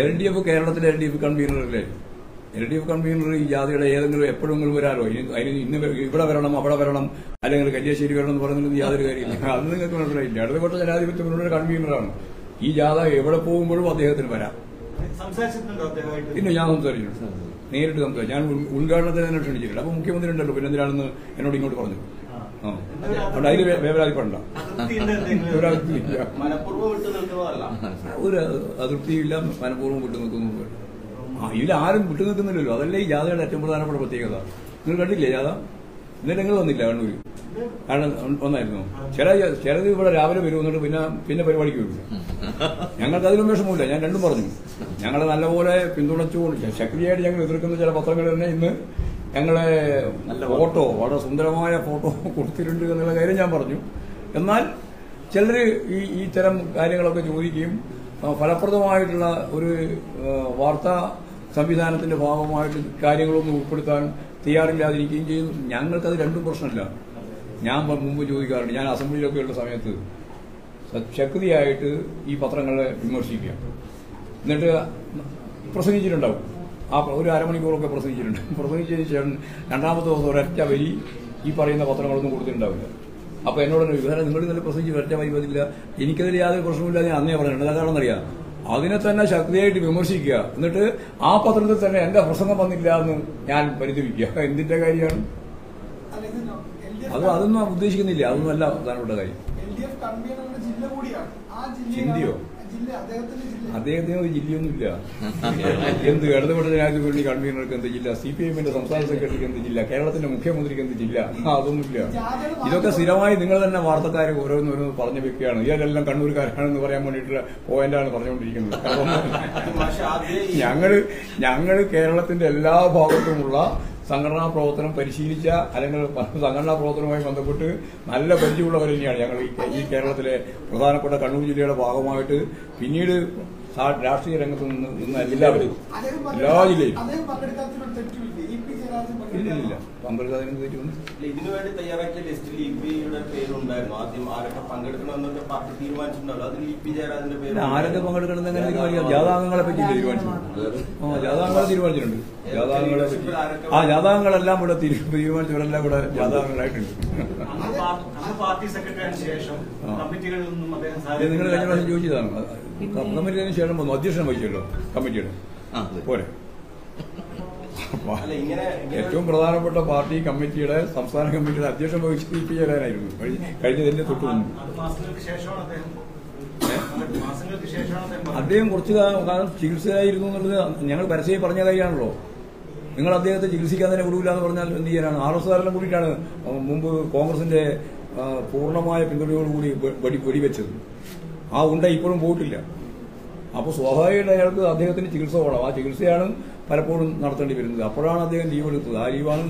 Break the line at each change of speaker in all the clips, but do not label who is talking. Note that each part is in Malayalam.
എൽ ഡി എഫ്
കേരളത്തിലെ എൽ ഡി എഫ് കൺവീനറല്ലേ എൽ ഡി എഫ് കൺവീനർ ഈ ജാതിയുടെ ഏതെങ്കിലും എപ്പോഴെങ്കിലും വരാലോ? അതിന് ഇന്ന് ഇവിടെ വരണം അവിടെ വരണം അല്ലെങ്കിൽ കല്യാശ്ശേരി വരണം എന്ന് പറയുന്നത് യാതൊരു കാര്യമില്ല. അത് നിങ്ങൾക്ക് മനസ്സിലായില്ല? ഇടതുപക്ഷ ജനാധിപത്യ മുന്നണിയുടെ കൺവീനറാണ് ഈ ജാഥ എവിടെ പോകുമ്പോഴും അദ്ദേഹത്തിന് വരാം. പിന്നെ ഞാൻ സംസാരിച്ചു നേരിട്ട് സംസാരിച്ചു. ഞാൻ ഉദ്ഘാടനത്തിന് തന്നെ ക്ഷണിച്ചിട്ടില്ല. അപ്പൊ മുഖ്യമന്ത്രി ഉണ്ടല്ലോ പിന്നെ എന്തിനാണെന്ന് എന്നോട് ഇങ്ങോട്ട് പറഞ്ഞു. അതുകൊണ്ട് അതിൽ
നിൽക്കുന്നതല്ല.
ഒരു അതൃപ്തിയില്ല മനഃപൂർവം വിട്ടു നിൽക്കുന്നു. ഇതിൽ ആരും വിട്ടു നിൽക്കുന്നില്ലല്ലോ. അതല്ലേ ഈ ജാഥയുടെ ഏറ്റവും പ്രധാനപ്പെട്ട പ്രത്യേകത. നിങ്ങൾ കണ്ടില്ലേ ജാഥ? ഇന്നലെ നിങ്ങൾ വന്നില്ല കണ്ണൂര് കാരണം ഒന്നായിരുന്നു. ചില ചിലത് ഇവിടെ രാവിലെ വരും എന്നിട്ട് പിന്നെ പിന്നെ പരിപാടിക്ക് വരും. ഞങ്ങൾക്ക് അതിനും വിഷമമില്ല. ഞാൻ രണ്ടും പറഞ്ഞു. ഞങ്ങളെ നല്ലപോലെ പിന്തുണച്ചുകൊണ്ട് ശക്തിയായിട്ട് ഞങ്ങൾ എതിർക്കുന്ന ചില പത്രങ്ങൾ തന്നെ ഇന്ന് ഞങ്ങളെ നല്ല ഫോട്ടോ വളരെ സുന്ദരമായ ഫോട്ടോ കൊടുത്തിട്ടുണ്ട് എന്നുള്ള കാര്യം ഞാൻ പറഞ്ഞു. എന്നാൽ ചിലർ ഈ ഇത്തരം തരം കാര്യങ്ങളൊക്കെ ചോദിക്കുകയും ഫലപ്രദമായിട്ടുള്ള ഒരു വാർത്താ സംവിധാനത്തിന്റെ ഭാഗമായിട്ട് കാര്യങ്ങളൊന്നും ഉൾപ്പെടുത്താൻ തയ്യാറില്ലാതിരിക്കുകയും ചെയ്യുന്നു. ഞങ്ങൾക്കത് രണ്ടും പ്രശ്നമില്ല. ഞാൻ മുമ്പ് ചോദിക്കാറുണ്ട്. ഞാൻ അസംബ്ലിയിലൊക്കെ ഉള്ള സമയത്ത് ശക്തിയായിട്ട് ഈ പത്രങ്ങളെ വിമർശിക്കുക. എന്നിട്ട് പ്രസംഗിച്ചിട്ടുണ്ടാവും. ആ ഒരു അരമണിക്കൂറൊക്കെ പ്രസംഗിച്ചിട്ടുണ്ട്. പ്രസംഗിച്ചതിന് ശേഷം രണ്ടാമത്തെ ദിവസം ഒരൊറ്റ വരി ഈ പറയുന്ന പത്രങ്ങളൊന്നും കൊടുത്തിട്ടുണ്ടാവില്ല. അപ്പോൾ എന്നോട് വിവരം നിങ്ങൾ ഇന്നലെ പ്രസംഗിച്ച് ഒരൊറ്റ വരി പറ്റില്ല എനിക്കതിൽ യാതൊരു പ്രശ്നമില്ല ഞാൻ അന്നേ പറഞ്ഞിട്ടുണ്ട്. അതാണെന്നറിയാം അതിനെ തന്നെ ശക്തിയായിട്ട് വിമർശിക്കുക. എന്നിട്ട് ആ പത്രത്തിൽ തന്നെ എന്റെ പ്രസംഗം വന്നില്ല എന്ന് ഞാൻ പരിതപിക്കുക എന്തിന്റെ കാര്യമാണ്? അത് അതൊന്നും ഉദ്ദേശിക്കുന്നില്ല. അതൊന്നുമല്ല പ്രധാനപ്പെട്ട കാര്യം. ചിന്തയോ? അദ്ദേഹത്തിന് ഒരു ജില്ലയൊന്നുമില്ല. എന്ത് ഇടതുപക്ഷ ജനാധിപത്യ മുന്നണി കൺവീനർക്ക് എന്ത് ജില്ല? സി പി എമ്മിന്റെ സംസ്ഥാന സെക്രട്ടറിക്ക് എന്ത് ജില്ല? കേരളത്തിന്റെ മുഖ്യമന്ത്രിക്ക് എന്ത് ജില്ല? അതൊന്നുമില്ല. ഇതൊക്കെ സ്ഥിരമായി നിങ്ങൾ തന്നെ വാർത്തക്കാർ ഓരോന്നോരോന്ന് പറഞ്ഞു വെക്കുകയാണ് ഇയാളെല്ലാം കണ്ണൂർക്കാരാണെന്ന് പറയാൻ വേണ്ടിയിട്ടുള്ള പോയിന്റാണ് പറഞ്ഞുകൊണ്ടിരിക്കുന്നത്. ഞങ്ങൾ ഞങ്ങൾ കേരളത്തിന്റെ എല്ലാ ഭാഗത്തുമുള്ള സംഘടനാ പ്രവർത്തനം പരിശീലിച്ച അല്ലെങ്കിൽ സംഘടനാ പ്രവർത്തനവുമായി ബന്ധപ്പെട്ട് നല്ല പരിചയമുള്ളവർ തന്നെയാണ് ഞങ്ങൾ ഈ കേരളത്തിലെ പ്രധാനപ്പെട്ട കണ്ണൂർ ജില്ലയുടെ ഭാഗമായിട്ട് പിന്നീട് രാഷ്ട്രീയ രംഗത്ത് നിന്ന് എല്ലാവരും എല്ലാ ജില്ലയിലും. ഇല്ല
ഇതിനു വേണ്ടി തയ്യാറാക്കിയ ലിസ്റ്റിൽ ഇ പിയുടെ പേരുണ്ടായിരുന്നു. ആദ്യം ആരൊക്കെ പങ്കെടുക്കണമെന്നൊക്കെ പാർട്ടി തീരുമാനിച്ചിട്ടുണ്ടല്ലോ അതിൽ ഇ പി ജയരാജന്റെ പേര്
ആരൊക്കെ പങ്കെടുക്കണം എങ്ങനെ തീരുമാനിക്കാം? ജാഥാംഗങ്ങളെ പറ്റി തീരുമാനിച്ചിട്ടുണ്ട്. ആ ജാഥാംഗങ്ങളെ തീരുമാനിച്ചിട്ടുണ്ട്. ജാഥാംഗങ്ങളെ പറ്റി. ആ ജാതകങ്ങളെല്ലാം ഇവിടെ തീരു- തീരുമാനിച്ചവരെല്ലാം ഇവിടെ ജാതകങ്ങളായിട്ടുണ്ട്. നിങ്ങൾ കഴിഞ്ഞ പ്രാവശ്യം ചോദിച്ചതാണ്. കമ്മിറ്റിന് ശേഷം വന്നു. അധ്യക്ഷൻ വഹിച്ചല്ലോ കമ്മിറ്റിയുടെ. പോരെ. ഏറ്റവും പ്രധാനപ്പെട്ട പാർട്ടി കമ്മിറ്റിയുടെ സംസ്ഥാന കമ്മിറ്റിയുടെ അധ്യക്ഷൻ വഹിച്ച് പി പി കഴിഞ്ഞ- കഴിഞ്ഞതിന്റെ തൊട്ട്
അദ്ദേഹം.
കുറച്ചു കാലം ചികിത്സയായിരുന്നു എന്നുള്ളത് ഞങ്ങൾ പരസ്യം പറഞ്ഞ കാര്യമാണല്ലോ. നിങ്ങൾ അദ്ദേഹത്തെ ചികിത്സിക്കാൻ തന്നെ വിടൂല എന്ന് പറഞ്ഞാൽ എന്ത് ചെയ്യാനാണ്? ആർ എസ് ആറിലും കൂടിയിട്ടാണ് മുമ്പ് കോൺഗ്രസിന്റെ പൂർണമായ പിന്തുണയോടുകൂടി വെടി വെടിവെച്ചത്. ആ ഉണ്ട ഇപ്പോഴും പോയിട്ടില്ല. അപ്പോൾ സ്വാഭാവികമായിട്ട് അയാൾക്ക് അദ്ദേഹത്തിന് ചികിത്സ വേണം. ആ ചികിത്സയാണ് പലപ്പോഴും നടത്തേണ്ടി വരുന്നത്. അപ്പോഴാണ് അദ്ദേഹം ലീവ് എടുത്തത്. ആ ലീവാണ്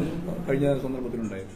കഴിഞ്ഞ സന്ദർഭത്തിലുണ്ടായത്.